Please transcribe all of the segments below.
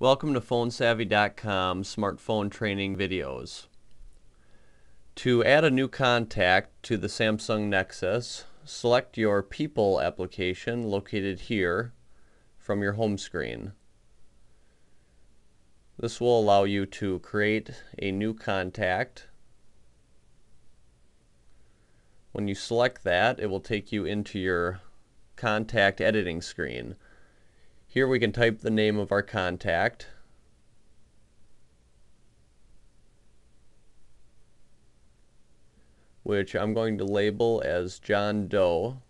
Welcome to PhoneSavvy.com smartphone training videos. To add a new contact to the Samsung Nexus, select your People application located here from your home screen. This will allow you to create a new contact. When you select that, it will take you into your contact editing screen. Here we can type the name of our contact. which I'm going to label as John Doe.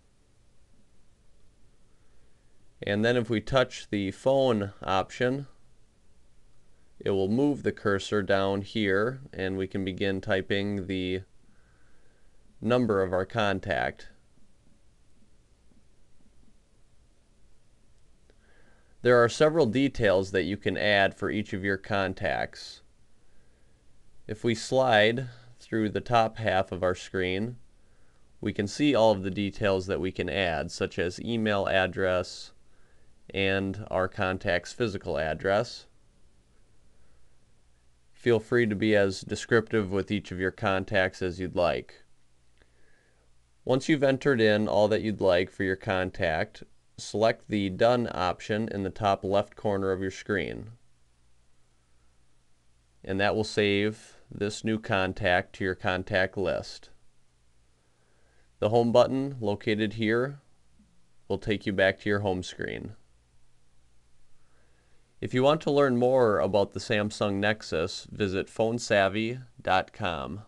And then if we touch the phone option, it will move the cursor down here and we can begin typing the number of our contact. There are several details that you can add for each of your contacts. If we slide through the top half of our screen, we can see all of the details that we can add, such as email address and our contact's physical address. Feel free to be as descriptive with each of your contacts as you'd like. Once you've entered in all that you'd like for your contact, select the Done option in the top left corner of your screen. And that will save this new contact to your contact list. The Home button located here will take you back to your home screen. If you want to learn more about the Samsung Nexus, visit phonesavvy.com.